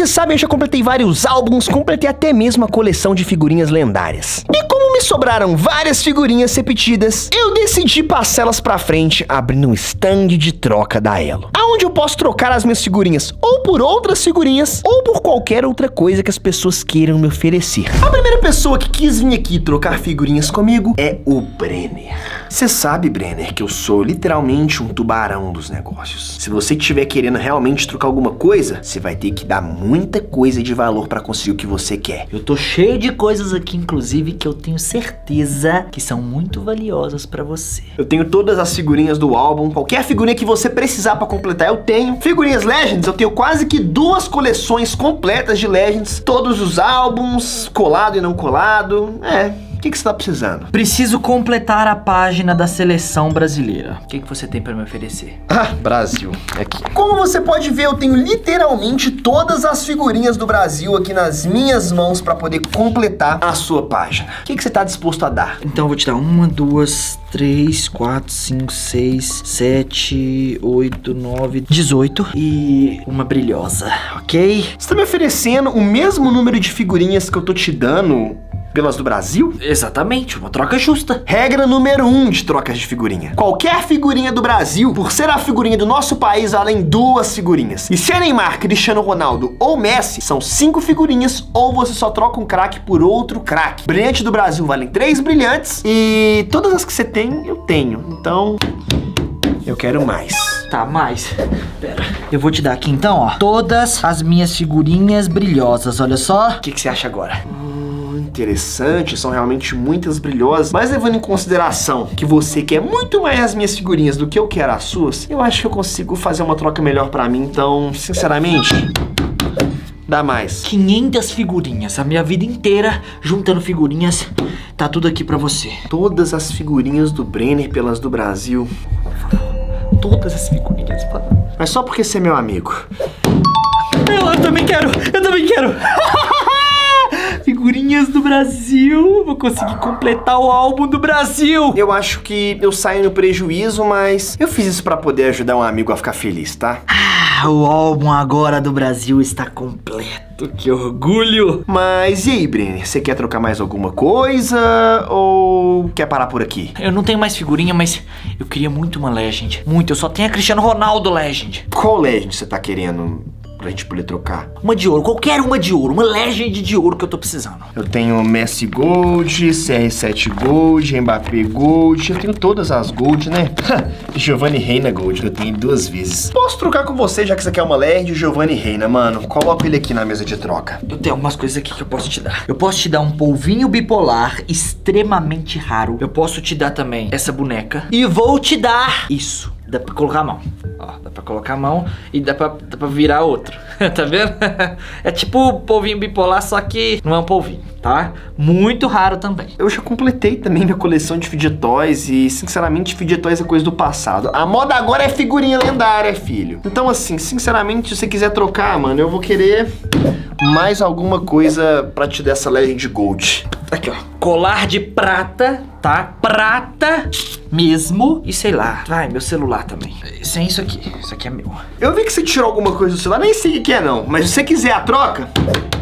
vocês sabem, eu já completei vários álbuns, completei até mesmo a coleção de figurinhas lendárias. E como me sobraram várias figurinhas repetidas, eu decidi passá-las pra frente, abrindo um stand de troca da Elo. Aonde eu posso trocar as minhas figurinhas ou por outras figurinhas ou por qualquer outra coisa que as pessoas queiram me oferecer. A primeira pessoa que quis vir aqui trocar figurinhas comigo é o Brenner. Você sabe, Brenner, que eu sou literalmente um tubarão dos negócios. Se você estiver querendo realmente trocar alguma coisa, você vai ter que dar muita coisa de valor pra conseguir o que você quer. Eu tô cheio de coisas aqui, inclusive, que eu tenho certeza que são muito valiosas pra você. Eu tenho todas as figurinhas do álbum, qualquer figurinha que você precisar pra completar eu tenho. Figurinhas Legends, eu tenho quase que duas coleções completas de Legends, todos os álbuns, colado e não colado. É, que, que você tá precisando? Preciso completar a página da seleção brasileira. O que, que você tem pra me oferecer? Ah, Brasil. Aqui. Como você pode ver, eu tenho literalmente todas as figurinhas do Brasil aqui nas minhas mãos pra poder completar a sua página. O que, que você tá disposto a dar? Então eu vou te dar uma, duas, três, quatro, cinco, seis, sete, oito, nove, dezoito e uma brilhosa, ok? Você tá me oferecendo o mesmo número de figurinhas que eu tô te dando pelas do Brasil? Exatamente, uma troca justa. Regra número 1 um de trocas de figurinha. Qualquer figurinha do Brasil, por ser a figurinha do nosso país, além duas figurinhas. E se é Neymar, Cristiano Ronaldo ou Messi, são cinco figurinhas ou você só troca um craque por outro craque. Brilhante do Brasil valem três brilhantes e todas as que você tem, eu tenho. Então, eu quero mais. Tá, mais. Pera. Eu vou te dar aqui então, ó. Todas as minhas figurinhas brilhosas, olha só. O que, que você acha agora? Interessante, são realmente muitas brilhosas, mas levando em consideração que você quer muito mais as minhas figurinhas do que eu quero as suas, eu acho que eu consigo fazer uma troca melhor pra mim, então, sinceramente, dá mais. 500 figurinhas, a minha vida inteira juntando figurinhas, tá tudo aqui pra você. Todas as figurinhas do Brenner pelas do Brasil. Todas as figurinhas, Mas só porque você é meu amigo. Eu, eu também quero, eu também quero. Figurinhas do Brasil. Vou conseguir completar o álbum do Brasil. Eu acho que eu saio no prejuízo, mas eu fiz isso pra poder ajudar um amigo a ficar feliz, tá? Ah, o álbum agora do Brasil está completo. Que orgulho! Mas e aí, Brenner? Você quer trocar mais alguma coisa ou quer parar por aqui? Eu não tenho mais figurinha, mas eu queria muito uma Legend. Muito. Eu só tenho a Cristiano Ronaldo Legend. Qual Legend você tá querendo? Pra gente poder trocar. Uma de ouro, qualquer uma de ouro, uma Legend de ouro que eu tô precisando. Eu tenho Messi Gold, CR7 Gold, Mbappé Gold, eu tenho todas as Gold, né? Giovanni Reina Gold, eu tenho duas vezes. Posso trocar com você, já que você quer uma Legend Giovanni Reina, mano. Coloca ele aqui na mesa de troca. Eu tenho algumas coisas aqui que eu posso te dar. Eu posso te dar um polvinho bipolar extremamente raro. Eu posso te dar também essa boneca. E vou te dar isso dá pra colocar a mão. Ó, dá pra colocar a mão e dá pra, dá pra virar outro. tá vendo? é tipo polvinho bipolar, só que não é um polvinho, tá? Muito raro também. Eu já completei também minha coleção de fidget toys e, sinceramente, fidget toys é coisa do passado. A moda agora é figurinha lendária, filho. Então, assim, sinceramente, se você quiser trocar, mano, eu vou querer mais alguma coisa pra te dar essa Legend Gold. Aqui, ó. Colar de prata, tá? Prata mesmo. E sei lá, vai, meu celular também. Sem isso aqui. Isso aqui é meu. Eu vi que você tirou alguma coisa do celular, nem sei o que é não. Mas se você quiser a troca,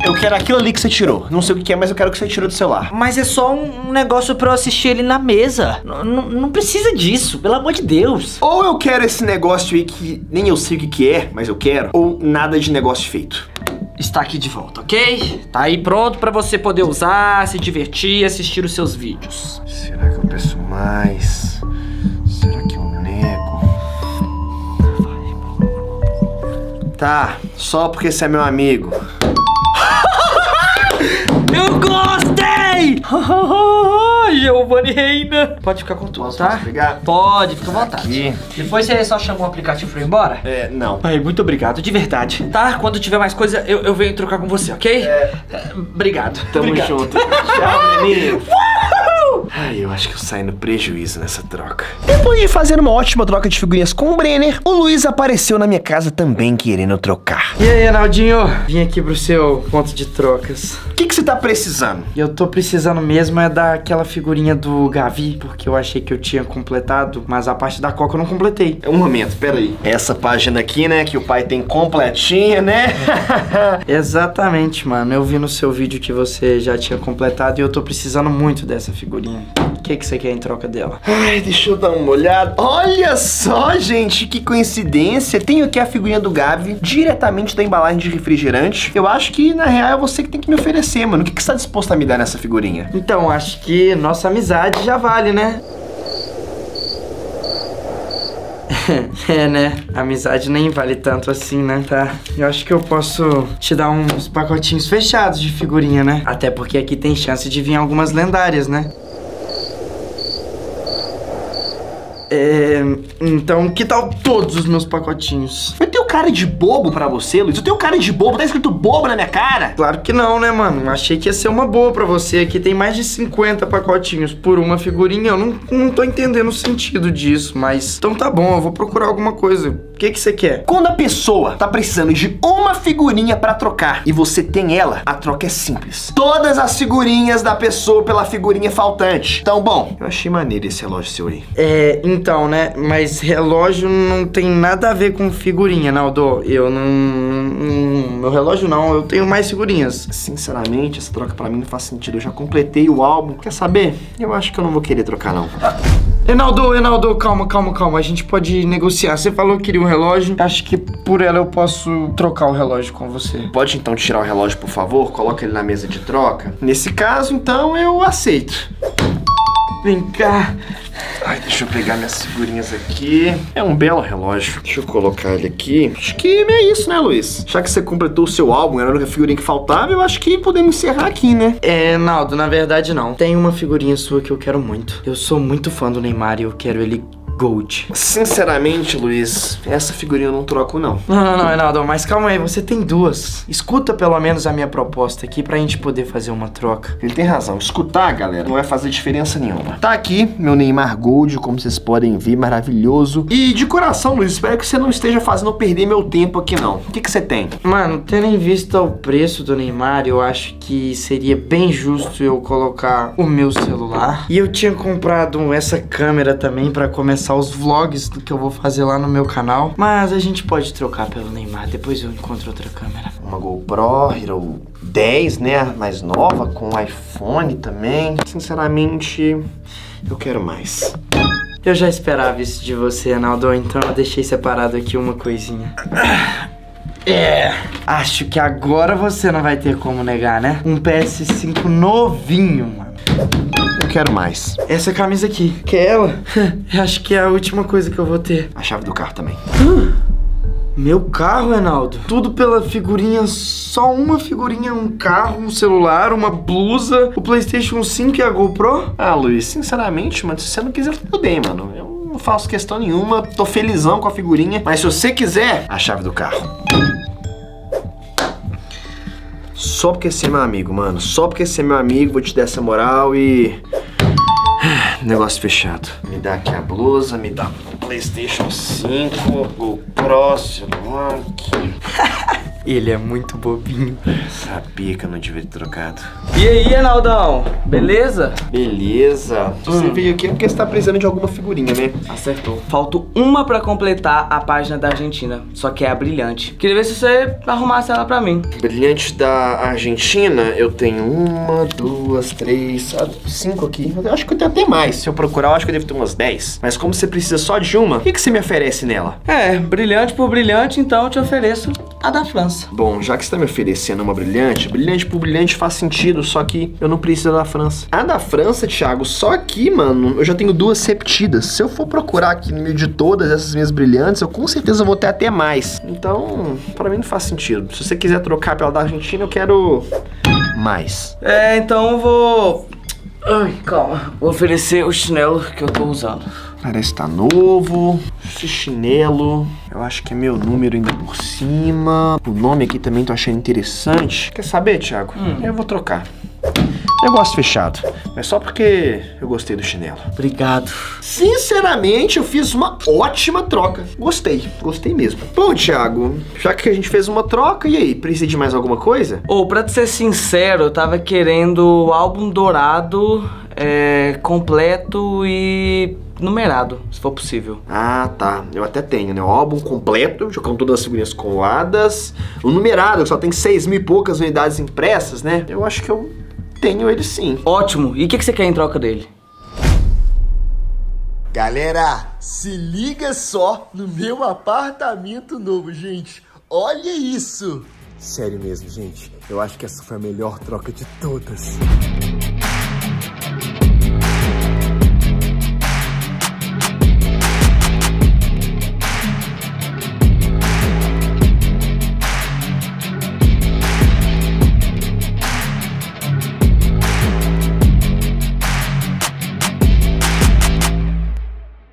eu quero aquilo ali que você tirou. Não sei o que é, mas eu quero que você tirou do celular. Mas é só um negócio pra eu assistir ele na mesa. N não precisa disso, pelo amor de Deus. Ou eu quero esse negócio aí que nem eu sei o que, que é, mas eu quero. Ou nada de negócio feito está aqui de volta, ok? Tá aí pronto para você poder usar, se divertir e assistir os seus vídeos. Será que eu peço mais? Será que eu nego? Tá, só porque você é meu amigo. eu gostei! Giovanni Reina. Pode ficar com tudo, Posso tá? Pegar? Pode, fica à vontade. Aqui. Depois você só chama o aplicativo pra ir embora? É, não. Ai, muito obrigado, de verdade. Tá? Quando tiver mais coisa, eu, eu venho trocar com você, ok? É. Obrigado. Tamo obrigado. junto. Tchau, menino. Ai, eu acho que eu saio no prejuízo nessa troca. Depois de fazer uma ótima troca de figurinhas com o Brenner, o Luiz apareceu na minha casa também querendo trocar. E aí, Arnaldinho? Vim aqui pro seu ponto de trocas. O que que você tá precisando? Eu tô precisando mesmo é daquela figurinha do Gavi, porque eu achei que eu tinha completado, mas a parte da Coca eu não completei. Um momento, peraí. Essa página aqui, né, que o pai tem completinha, né? Exatamente, mano. Eu vi no seu vídeo que você já tinha completado e eu tô precisando muito dessa figurinha. O que, que você quer em troca dela? Ai, deixa eu dar uma olhada. Olha só, gente, que coincidência. Tenho aqui a figurinha do Gavi, diretamente da embalagem de refrigerante. Eu acho que, na real, é você que tem que me oferecer, mano. O que, que você tá disposto a me dar nessa figurinha? Então, acho que nossa amizade já vale, né? é, né? A amizade nem vale tanto assim, né? Tá. Eu acho que eu posso te dar uns pacotinhos fechados de figurinha, né? Até porque aqui tem chance de vir algumas lendárias, né? É, então, que tal todos os meus pacotinhos? Eu tenho cara de bobo pra você, Luiz. Eu tenho cara de bobo. Tá escrito bobo na minha cara. Claro que não, né, mano? Achei que ia ser uma boa pra você. Aqui tem mais de 50 pacotinhos por uma figurinha. Eu não, não tô entendendo o sentido disso, mas... Então tá bom, eu vou procurar alguma coisa. O que que você quer? Quando a pessoa tá precisando de uma figurinha pra trocar e você tem ela, a troca é simples. Todas as figurinhas da pessoa pela figurinha faltante. Então, bom, eu achei maneiro esse relógio seu aí. É, então, né? Mas relógio não tem nada a ver com figurinha, Naldo. Eu não, não. Meu relógio não, eu tenho mais figurinhas. Sinceramente, essa troca pra mim não faz sentido. Eu já completei o álbum. Quer saber? Eu acho que eu não vou querer trocar, não. Enaldo, Enaldo, calma, calma, calma. A gente pode negociar. Você falou que queria um relógio. Acho que por ela eu posso trocar o relógio com você. Pode então tirar o relógio, por favor? Coloca ele na mesa de troca. Nesse caso, então, eu aceito. Vem cá. Ai, deixa eu pegar minhas figurinhas aqui. É um belo relógio. Deixa eu colocar ele aqui. Acho que é isso, né, Luiz? Já que você completou o seu álbum, era a única figurinha que faltava, eu acho que podemos encerrar aqui, né? É, Naldo, na verdade não. Tem uma figurinha sua que eu quero muito. Eu sou muito fã do Neymar e eu quero ele Gold. Sinceramente, Luiz, essa figurinha eu não troco, não. Não, não, não, Reinaldo, mas calma aí, você tem duas. Escuta pelo menos a minha proposta aqui pra gente poder fazer uma troca. Ele tem razão. Escutar, galera, não vai fazer diferença nenhuma. Tá aqui meu Neymar Gold, como vocês podem ver, maravilhoso. E de coração, Luiz, espero que você não esteja fazendo perder meu tempo aqui, não. O que, que você tem? Mano, tendo em vista o preço do Neymar, eu acho que seria bem justo eu colocar o meu celular. E eu tinha comprado essa câmera também pra começar os vlogs do que eu vou fazer lá no meu canal. Mas a gente pode trocar pelo Neymar, depois eu encontro outra câmera. Uma GoPro Hero 10, né? Mais nova, com iPhone também. Sinceramente, eu quero mais. Eu já esperava isso de você, Arnaldo, então eu deixei separado aqui uma coisinha. É, acho que agora você não vai ter como negar, né? Um PS5 novinho, mano. Quero mais. Essa camisa aqui, que é ela? Eu acho que é a última coisa que eu vou ter. A chave do carro também. Meu carro, Reinaldo? Tudo pela figurinha, só uma figurinha, um carro, um celular, uma blusa, o Playstation 5 e a GoPro? Ah, Luiz, sinceramente, mano, se você não quiser, tudo bem, mano. Eu não faço questão nenhuma, tô felizão com a figurinha. Mas se você quiser, a chave do carro. Só porque você é meu amigo, mano. Só porque você é meu amigo, vou te dar essa moral e. Negócio fechado. Me dá aqui a blusa, me dá PlayStation 5, o próximo aqui. Ele é muito bobinho. Sabia que eu não devia ter trocado. E aí, Reinaldão? Beleza? Beleza. Você veio aqui porque você tá precisando de alguma figurinha, né? Acertou. Falta uma pra completar a página da Argentina, só que é a brilhante. Queria ver se você arrumasse ela pra mim. Brilhante da Argentina, eu tenho uma, duas, três, cinco aqui. Eu acho que eu tenho até mais. Se eu procurar, eu acho que eu devo ter umas dez. Mas como você precisa só de uma, o que, que você me oferece nela? É, brilhante por brilhante, então eu te ofereço a da França. Bom, já que você tá me oferecendo uma brilhante, brilhante por brilhante faz sentido, só que eu não preciso da França. A da França, Thiago, só aqui, mano, eu já tenho duas repetidas. Se eu for procurar aqui no meio de todas essas minhas brilhantes, eu com certeza vou ter até mais. Então, pra mim não faz sentido. Se você quiser trocar pela da Argentina, eu quero mais. É, então eu vou. Ai, calma. Vou oferecer o chinelo que eu tô usando. Parece tá novo. Esse chinelo, eu acho que é meu número ainda por cima. O nome aqui também tô achando interessante. Quer saber, Thiago? Eu vou trocar. Negócio fechado. Mas só porque eu gostei do chinelo. Obrigado. Sinceramente, eu fiz uma ótima troca. Gostei, gostei mesmo. Bom, Thiago, já que a gente fez uma troca, e aí, precisa de mais alguma coisa? Ou, pra te ser sincero, eu tava querendo o álbum dourado, é, completo e numerado, se for possível. Ah, tá. Eu até tenho, né? O álbum completo, já com todas as figurinhas coladas. O numerado, que só tem seis mil e poucas unidades impressas, né? Eu acho que eu tenho ele sim. Ótimo. E o que, que você quer em troca dele? Galera, se liga só no meu apartamento novo, gente. Olha isso! Sério mesmo, gente. Eu acho que essa foi a melhor troca de todas.